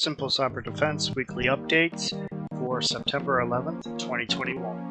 Simple Cyber Defense weekly updates for September 11th, 2021.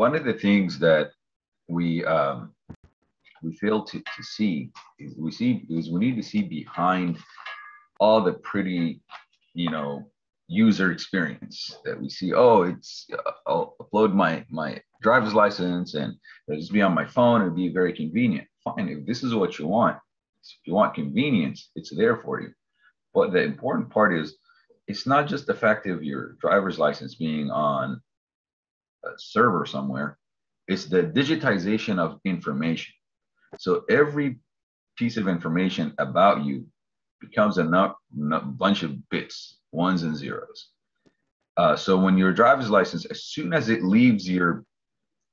One of the things that we um, we fail to, to see is we see is we need to see behind all the pretty, you know, user experience that we see. Oh, it's uh, I'll upload my my driver's license and it'll just be on my phone. It'll be very convenient. Fine, if this is what you want, if you want convenience, it's there for you. But the important part is it's not just the fact of your driver's license being on server somewhere. It's the digitization of information. So every piece of information about you becomes a bunch of bits, ones and zeros. Uh, so when your driver's license, as soon as it leaves your,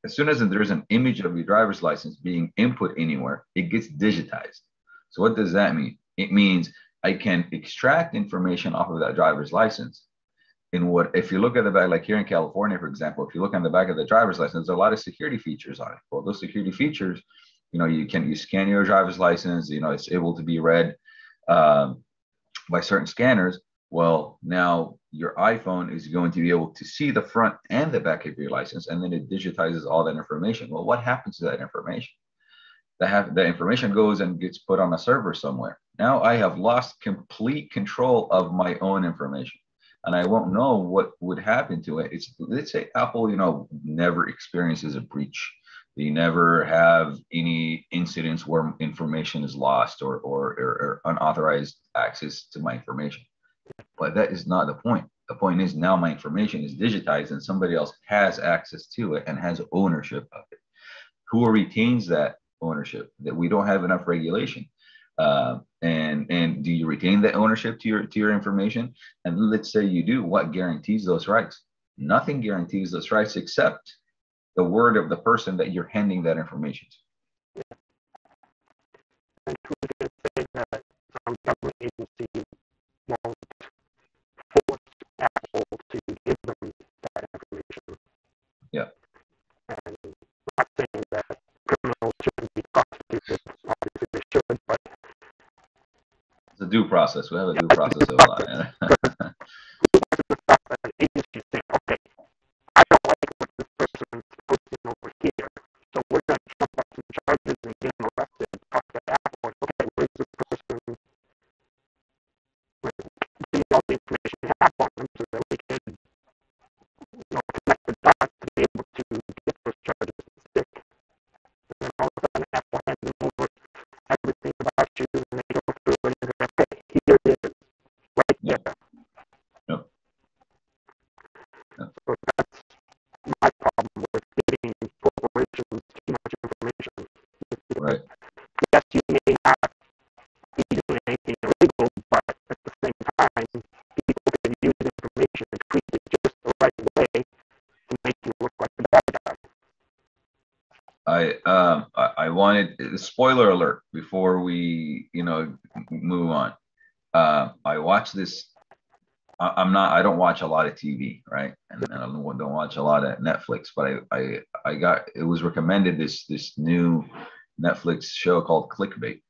as soon as there's an image of your driver's license being input anywhere, it gets digitized. So what does that mean? It means I can extract information off of that driver's license in what if you look at the back like here in california for example if you look on the back of the driver's license there's a lot of security features on it well those security features you know you can you scan your driver's license you know it's able to be read um, by certain scanners well now your iPhone is going to be able to see the front and the back of your license, and then it digitizes all that information. Well, what happens to that information? That have the information goes and gets put on a server somewhere. Now I have lost complete control of my own information, and I won't know what would happen to it. It's let's say Apple, you know, never experiences a breach. They never have any incidents where information is lost or, or, or unauthorized access to my information but that is not the point. The point is now my information is digitized and somebody else has access to it and has ownership of it. Who retains that ownership? That we don't have enough regulation. Uh, and and do you retain the ownership to your to your information? And let's say you do. What guarantees those rights? Nothing guarantees those rights except the word of the person that you're handing that information to. Yeah. And not saying that due process. We have a due process of. Yeah. wanted spoiler alert before we you know move on. Uh, I watch this. I, I'm not. I don't watch a lot of TV, right? And, and I don't, don't watch a lot of Netflix. But I I I got it was recommended this this new Netflix show called Clickbait,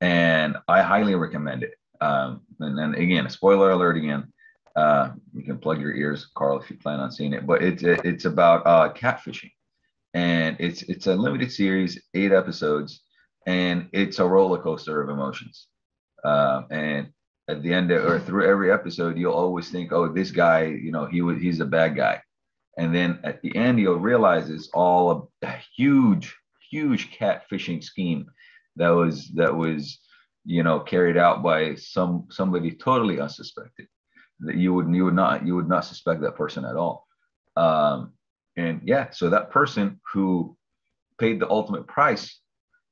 and I highly recommend it. Um, and then again, a spoiler alert again. Uh, you can plug your ears, Carl, if you plan on seeing it. But it's it's about uh, catfishing and it's it's a limited series, eight episodes, and it's a roller coaster of emotions. Um, and at the end of, or through every episode, you'll always think, "Oh, this guy, you know, he was he's a bad guy," and then at the end, you'll realize it's all a, a huge, huge catfishing scheme that was that was you know carried out by some somebody totally unsuspected that you would you would not you would not suspect that person at all. Um, and yeah, so that person who paid the ultimate price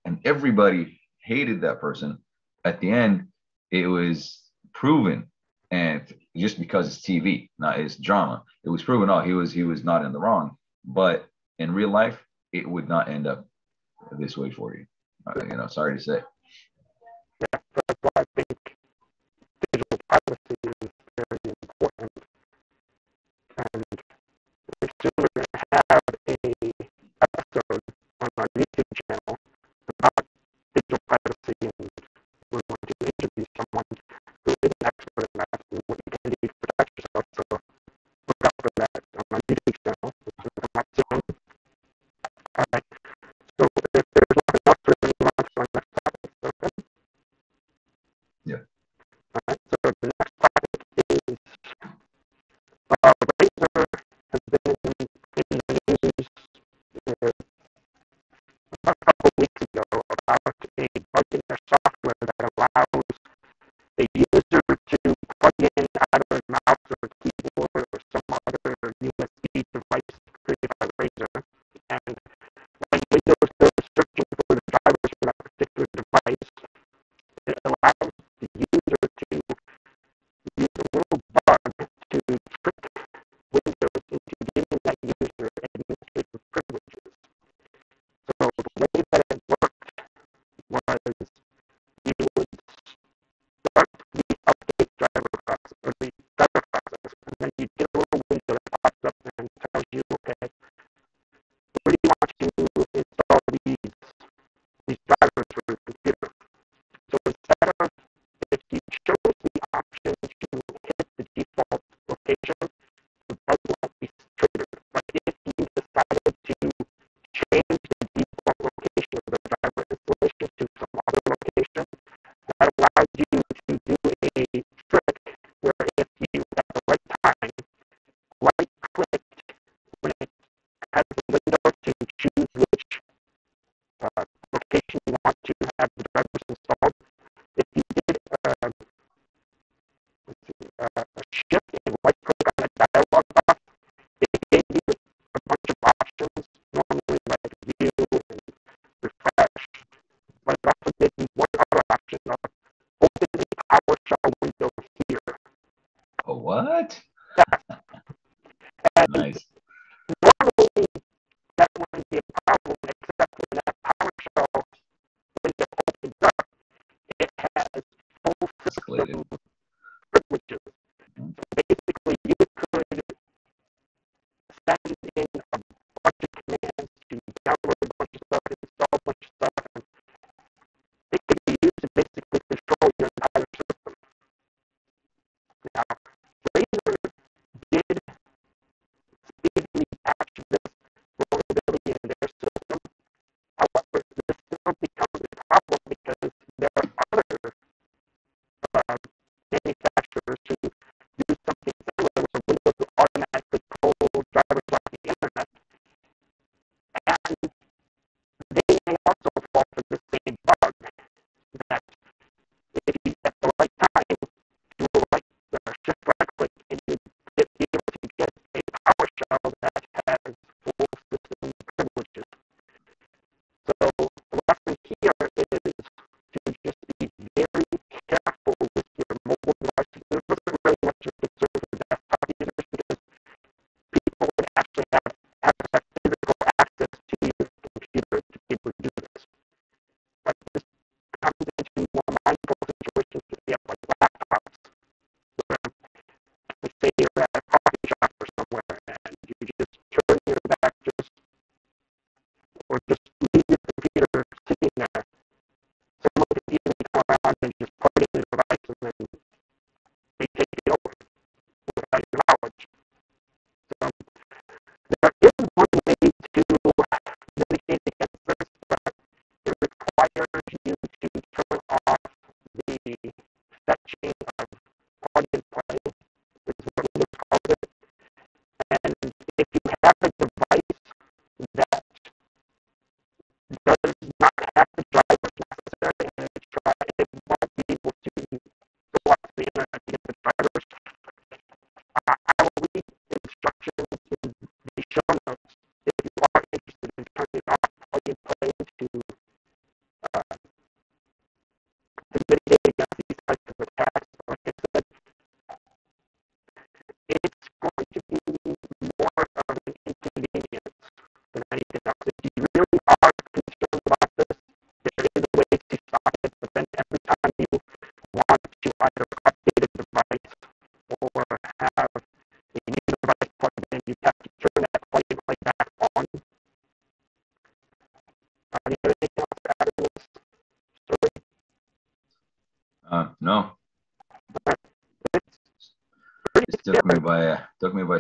and everybody hated that person, at the end, it was proven. And just because it's TV, not it's drama, it was proven, oh, he was he was not in the wrong. But in real life, it would not end up this way for you. Uh, you know, sorry to say. Right, so what? nice.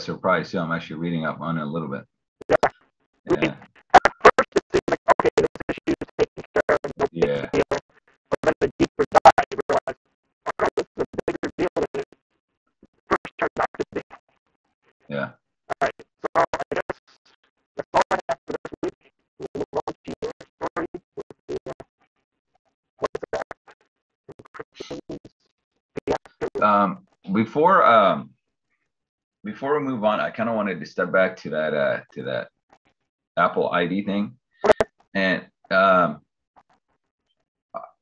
Professor Price, yeah. I'm actually reading up on it a little bit. before we move on, I kind of wanted to step back to that uh, to that Apple ID thing, and um,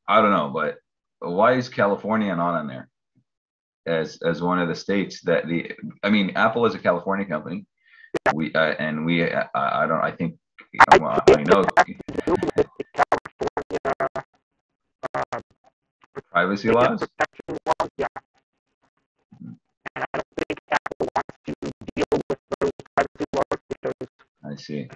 I don't know, but why is California not on there as as one of the states that the? I mean, Apple is a California company. We uh, and we uh, I don't I think well, I know privacy laws. ser.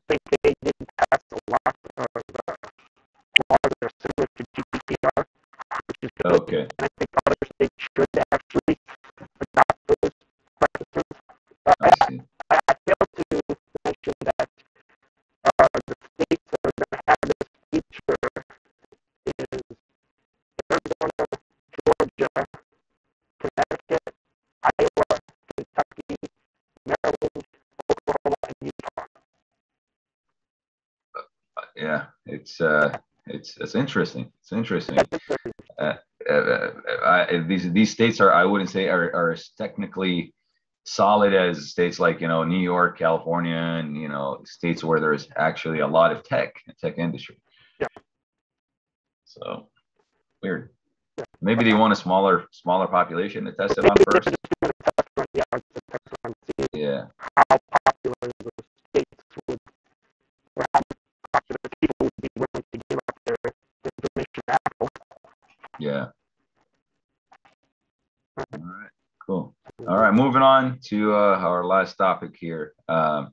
it's uh, it's it's interesting. It's interesting. Uh, uh, uh I, these these states are I wouldn't say are are as technically solid as states like you know New York, California, and you know states where there's actually a lot of tech tech industry. Yeah. So weird. Maybe they want a smaller smaller population to test it on first. To uh, our last topic here. Um,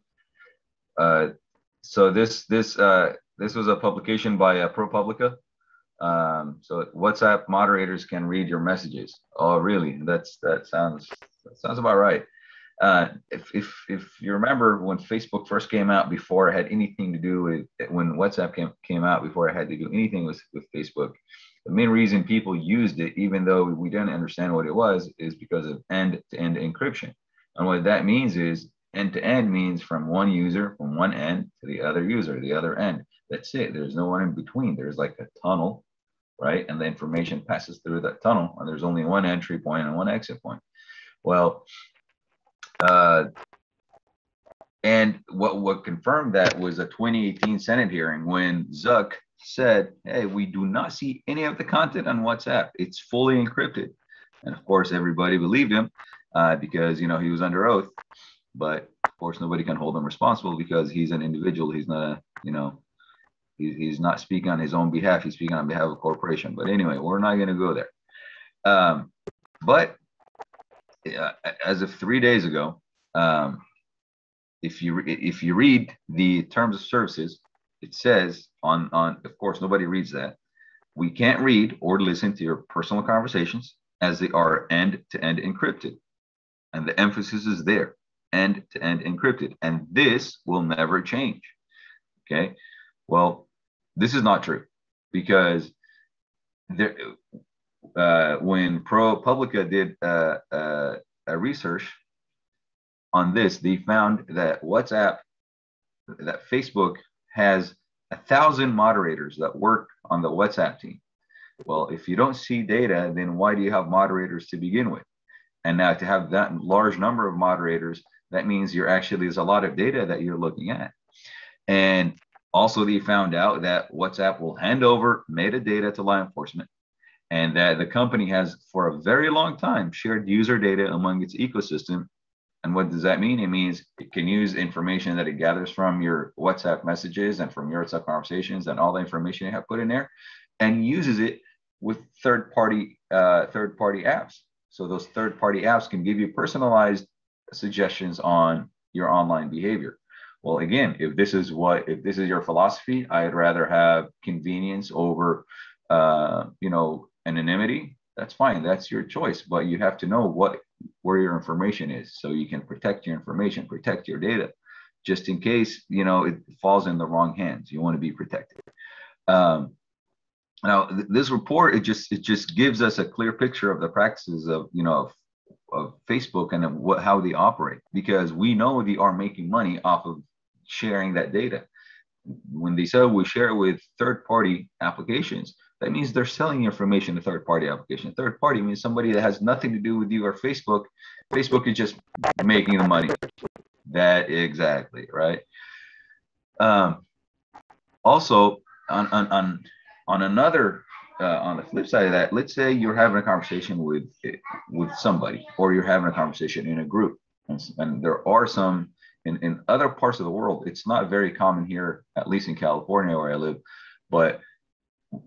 uh, so this this uh, this was a publication by uh, ProPublica. Um, so WhatsApp moderators can read your messages. Oh, really? That's that sounds that sounds about right. Uh, if, if if you remember when Facebook first came out, before it had anything to do with when WhatsApp came came out, before it had to do anything with with Facebook, the main reason people used it, even though we didn't understand what it was, is because of end-to-end encryption. And what that means is end-to-end means from one user, from one end to the other user, the other end. That's it. There's no one in between. There's like a tunnel, right? And the information passes through that tunnel, and there's only one entry point and one exit point. Well, uh, and what what confirmed that was a 2018 Senate hearing when Zuck said, "Hey, we do not see any of the content on WhatsApp. It's fully encrypted." And of course, everybody believed him uh, because you know he was under oath. But of course, nobody can hold him responsible because he's an individual. He's not a you know he's, he's not speaking on his own behalf. He's speaking on behalf of a corporation. But anyway, we're not going to go there. Um, but uh, as of three days ago, um, if you if you read the terms of services, it says on on of course nobody reads that. We can't read or listen to your personal conversations as they are end to end encrypted, and the emphasis is there, end to end encrypted, and this will never change. Okay, well, this is not true because there. Uh, when ProPublica did uh, uh, a research on this, they found that WhatsApp, that Facebook has a thousand moderators that work on the WhatsApp team. Well, if you don't see data, then why do you have moderators to begin with? And now to have that large number of moderators, that means you're actually there's a lot of data that you're looking at. And also, they found out that WhatsApp will hand over metadata to law enforcement and that the company has for a very long time shared user data among its ecosystem and what does that mean? It means it can use information that it gathers from your WhatsApp messages and from your WhatsApp conversations and all the information you have put in there, and uses it with third-party uh, third-party apps. So those third-party apps can give you personalized suggestions on your online behavior. Well, again, if this is what if this is your philosophy, I'd rather have convenience over, uh, you know, anonymity. That's fine. That's your choice, but you have to know what where your information is so you can protect your information protect your data just in case you know it falls in the wrong hands you want to be protected um, now th- this report it just it just gives us a clear picture of the practices of you know of, of facebook and of what how they operate because we know they are making money off of sharing that data when they say we share it with third party applications that means they're selling information to third party application. Third party means somebody that has nothing to do with you or Facebook. Facebook is just making the money. That exactly, right? Um, also, on, on, on, on another, uh, on the flip side of that, let's say you're having a conversation with, with somebody, or you're having a conversation in a group. And, and there are some in, in other parts of the world, it's not very common here, at least in California where I live, but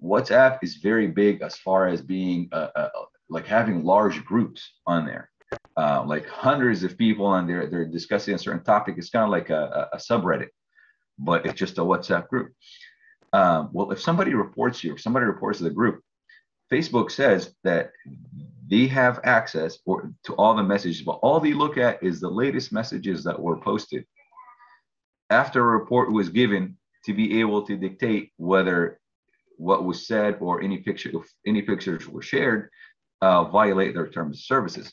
WhatsApp is very big as far as being uh, uh, like having large groups on there, uh, like hundreds of people, and they're they're discussing a certain topic. It's kind of like a, a, subreddit, but it's just a WhatsApp group. Um, well, if somebody reports you, if somebody reports to the group, Facebook says that they have access or, to all the messages, but all they look at is the latest messages that were posted. After a report was given to be able to dictate whether what was said or any picture if any pictures were shared uh, violate their terms of services.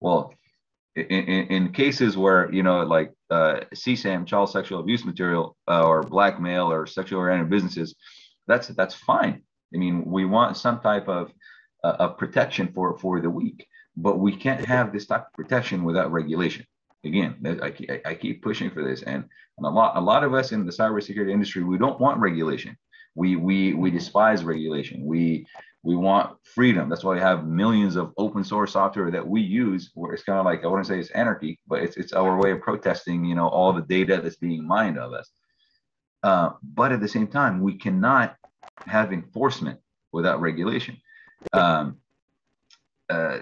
Well, in, in, cases where you know like uh, CSAM, child sexual abuse material, uh, or blackmail or sexual oriented businesses, that's that's fine. I mean, we want some type of uh, of protection for for the weak, but we can't have this type of protection without regulation. Again, I, I keep pushing for this, and, and a lot a lot of us in the cybersecurity industry, we don't want regulation we we we despise regulation. We we want freedom. That's why we have millions of open source software that we use. Where it's kind of like I wouldn't say it's anarchy, but it's it's our way of protesting. You know, all the data that's being mined of us. Uh, but at the same time, we cannot have enforcement without regulation. Um, uh,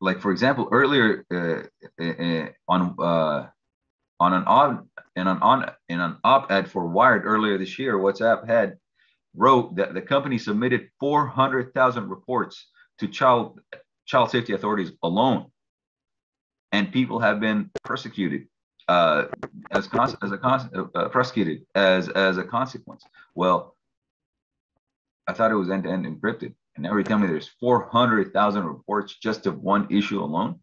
like for example, earlier uh, uh, on uh, on an op in an on in an op-ed for Wired earlier this year, WhatsApp had wrote that the company submitted 400,000 reports to child child safety authorities alone, and people have been persecuted uh, as con- as a con- uh, prosecuted as as a consequence. Well, I thought it was end to end encrypted, and now you tell me there's 400,000 reports just of one issue alone.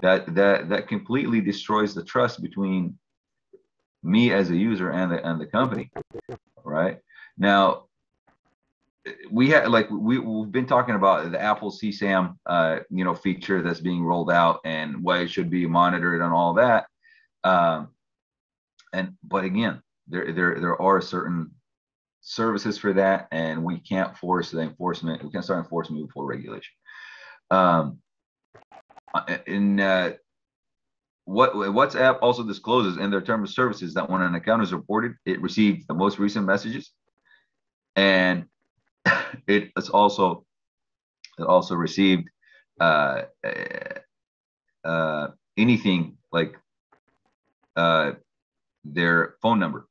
That that that completely destroys the trust between me as a user and the and the company. Right now, we had like we, we've been talking about the apple csam uh, you know feature that's being rolled out and why it should be monitored and all that. Um, and but again there there there are certain services for that and we can't force the enforcement we can't start enforcement before regulation. Um, in uh, what WhatsApp also discloses in their terms of services that when an account is reported, it receives the most recent messages, and it's also it also received uh, uh, anything like uh, their phone number,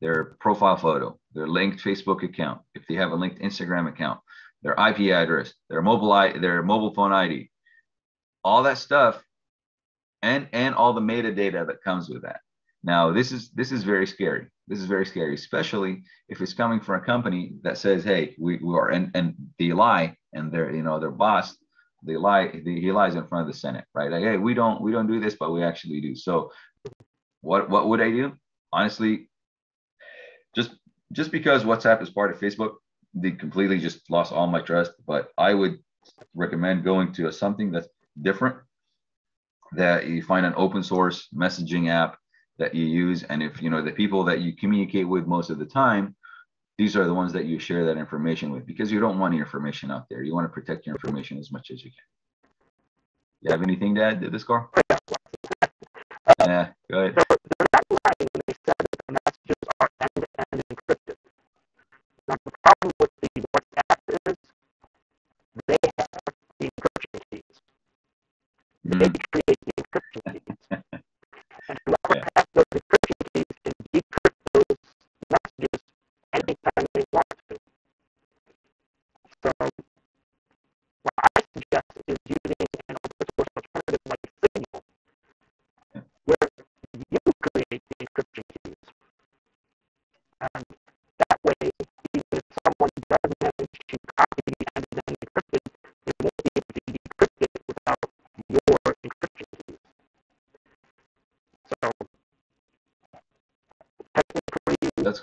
their profile photo, their linked Facebook account, if they have a linked Instagram account, their IP address, their mobile their mobile phone ID, all that stuff, and and all the metadata that comes with that. Now this is this is very scary. This is very scary, especially if it's coming from a company that says, "Hey, we, we are," and and they lie, and they're you know their boss, they lie, they, he lies in front of the Senate, right? Like, hey, we don't we don't do this, but we actually do. So, what what would I do? Honestly, just just because WhatsApp is part of Facebook, they completely just lost all my trust. But I would recommend going to a, something that's different, that you find an open source messaging app that you use. And if you know the people that you communicate with most of the time these are the ones that you share that information with because you don't want your information out there. You want to protect your information as much as you can. You have anything to add to this Carl yeah go ahead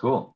cool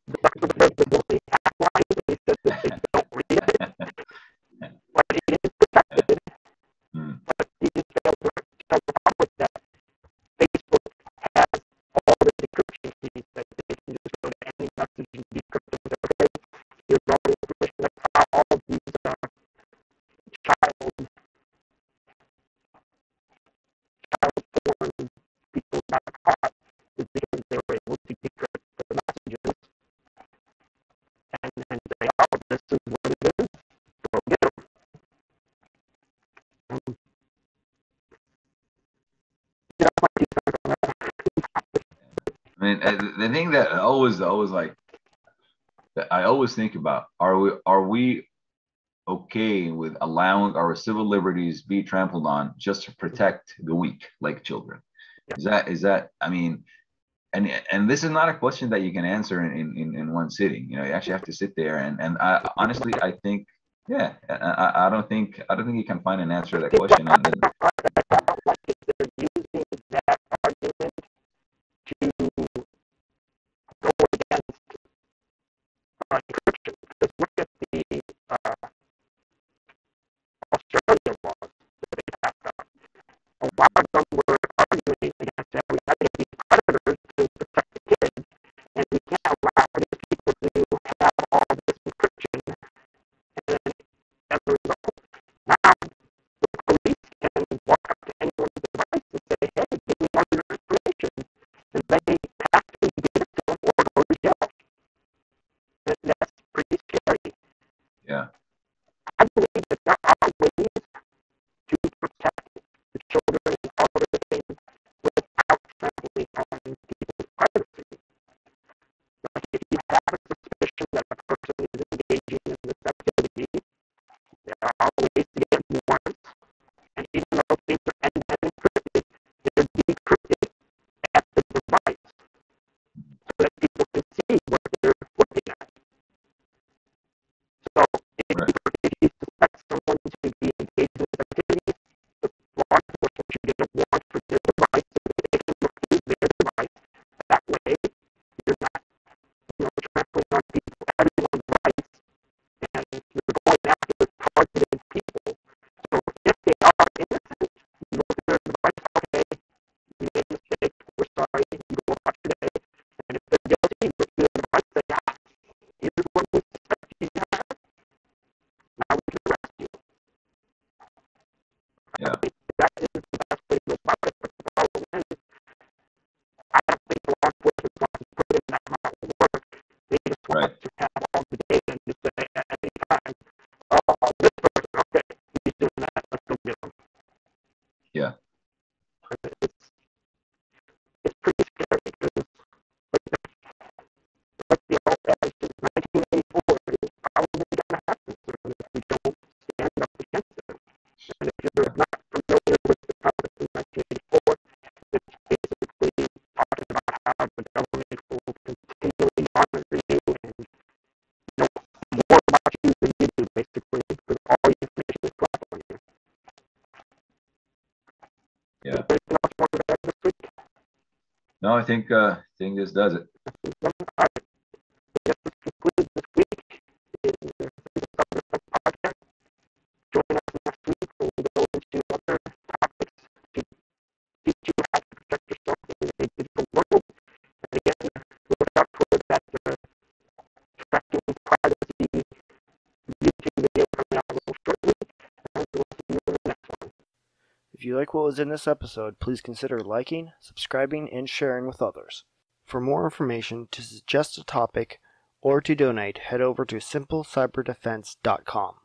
always, always like, I always think about: Are we, are we okay with allowing our civil liberties be trampled on just to protect the weak, like children? Is that, is that? I mean, and and this is not a question that you can answer in in, in one sitting. You know, you actually have to sit there and and I honestly, I think, yeah, I, I don't think I don't think you can find an answer to that question. And then, Yeah. No, I think uh, I think this does it. like what was in this episode, please consider liking, subscribing, and sharing with others. For more information, to suggest a topic, or to donate, head over to simplecyberdefense.com.